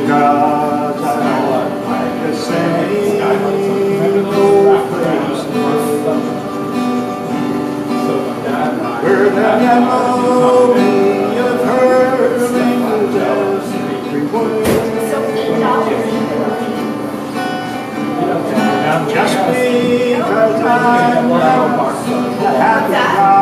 God, I know I can say, oh, praise Him. We're the memory of her angels, everyone. Just because I'm happy.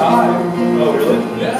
side. Oh, really? Yeah.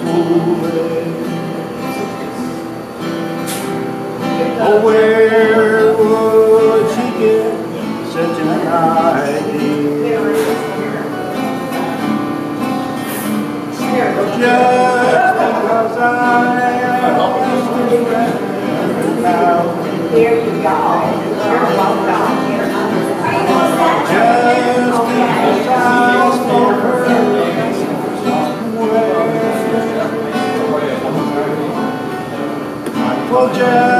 always aware. Yeah.